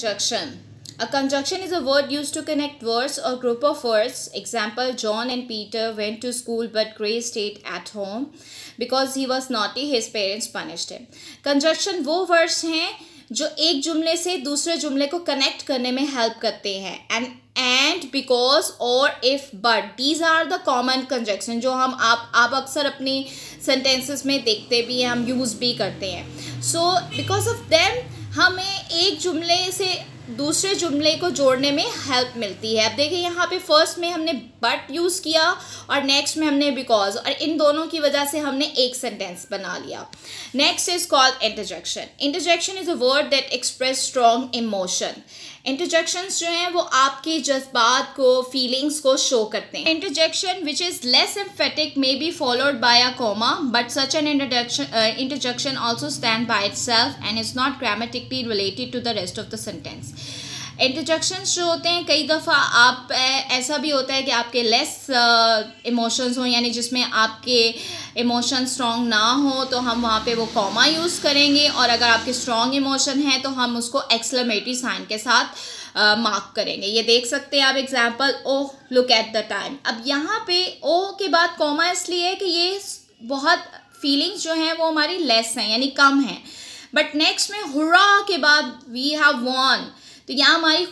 Conjunction. A conjunction is a word used to connect words or group of words. Example, John and Peter went to school but Grace stayed at home because he was naughty. His parents punished him. Conjunction वो words हैं जो एक जुमले से दूसरे जुमले को connect करने में हेल्प करते हैं एंड एंड बिकॉज़ और if but these are the common conjunction जो हम आप आप अक्सर अपनी सेंटेंसेस में देखते भी हैं हम यूज़ भी करते हैं सो बिकॉज़ ऑफ़ देम हमें एक जुमले से दूसरे जुमले को जोड़ने में हेल्प मिलती है। अब देखिए, यहाँ पे फ़र्स्ट में हमने बट यूज़ किया और नेक्स्ट में हमने बिकॉज़ और इन दोनों की वजह से हमने एक सेंटेंस बना लिया। Next is called interjection interjection is a word that express strong emotion interjections जो हैं, वो आपके जज्बात को फीलिंग्स को शो करते हैं। Interjection which is less emphatic may be followed by a comma but such an interjection interjection also stand by itself and is not grammatically related to the rest of the sentence interjections जो होते हैं, कई दफ़ा आप ऐसा भी होता है कि आपके लेस इमोशंस हों, यानी जिसमें आपके इमोशन स्ट्रॉन्ग ना हो तो हम वहाँ पे वो कॉमा यूज़ करेंगे और अगर आपके स्ट्रॉन्ग इमोशन हैं तो हम उसको एक्सलमेटरी साइन के साथ मार्क करेंगे। ये देख सकते हैं आप example oh look at the time अब यहाँ पे ओ के बाद कॉमा इसलिए है कि ये बहुत फीलिंग्स जो हैं, वो हमारी लेस हैं, यानी कम हैं। बट नेक्स्ट में हुर्रा के बाद वी हैव वॉन तो यहाँ हमारी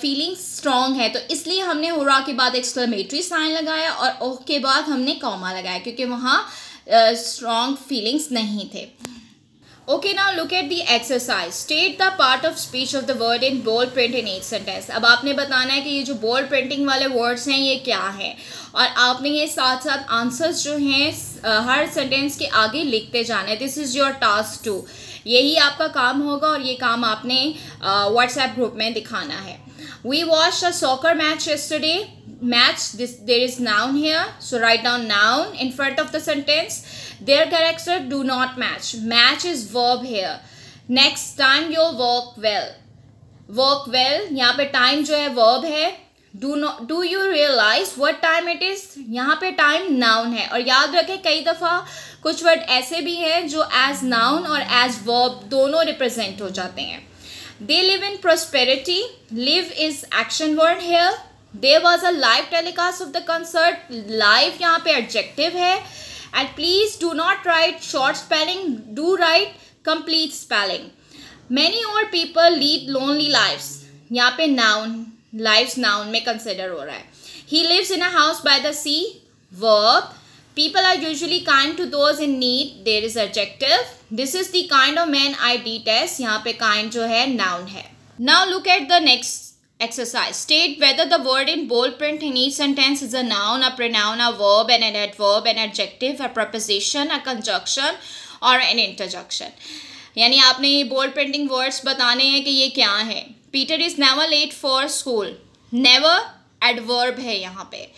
फ़ीलिंग्स स्ट्रॉन्ग है। तो इसलिए हमने हुरा के बाद एक्सक्लेमेटरी साइन लगाया और ओह के बाद हमने कॉमा लगाया, क्योंकि वहाँ स्ट्रॉन्ग फीलिंग्स नहीं थे। Okay now look at the exercise state the part of speech of the word in bold print in at sentence अब आपने बताना है कि ये जो बोल्ड प्रिंटिंग वाले वर्ड्स हैं, ये क्या है? और आपने ये साथ साथ आंसर्स जो हैं हर सेंटेंस के आगे लिखते जाना है। This is your task too यही आपका काम होगा और ये काम आपने व्हाट्सएप ग्रुप में दिखाना है। We watch a soccer match yesterday. Match this there is noun here so write down noun in front of the sentence their character do not match match is verb here next time you'll work well work well यहाँ पे time जो है verb है do no do you realize what time it is यहाँ पे time noun है और याद रखें कई दफ़ा कुछ वर्ड ऐसे भी हैं जो एज नाउन और एज वर्ब दोनों रिप्रेजेंट हो जाते हैं they live in prosperity live is action word here they was a live telecast of the concert live यहाँ पे एडजेक्टिव है. And please do not write short spelling do write complete spelling many और people lead lonely life यहाँ पे noun lives noun में consider हो रहा है. He lives in a house by the see verb people are usually kind to those in need there is adjective this is the kind of man I detest यहाँ पे kind जो है noun है. Now look at the next exercise state whether the word in bold print in each sentence is a noun a pronoun a verb an adverb an adjective a preposition a conjunction or an interjection यानी आपने ये bold printing words बताने हैं कि ये क्या है Peter is never late for school never adverb है यहाँ पे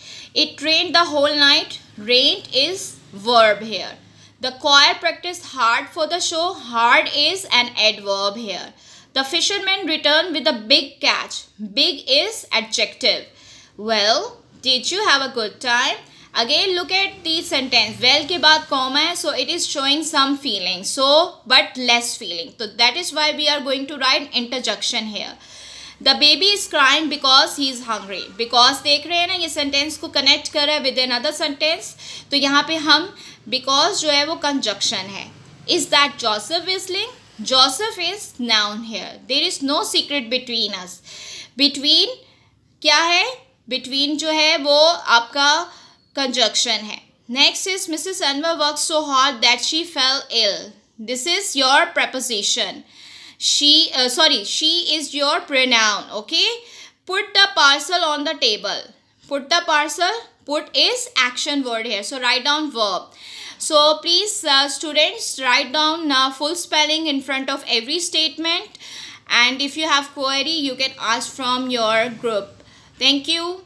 it rain the whole night rain is verb here the choir practice hard for the show hard is an adverb here the fisherman return with a big catch big is adjective well did you have a good time again, look at the sentence. Well के बाद comma है, so it is showing some feeling. So, but less feeling. So, that is why we are going to write interjection here. The baby is crying because he is hungry because देख रहे हैं ना, ये sentence को connect कर रहा है with an other sentence तो यहाँ पे हम बिकॉज़ जो है वो कंजक्शन है. Is that Joseph whistling Joseph is noun here there is no secret between us between क्या है बिटवीन जो है वो आपका conjunction hai. Next is Mrs. Anwar worked so hard that she fell ill. This is your preposition. She, uh, sorry, she is your pronoun. Okay. Put the parcel on the table. Put the parcel. Put is action word here. So write down verb. So please uh, students write down uh, full spelling in front of every statement. And if you have query, you can ask from your group. Thank you.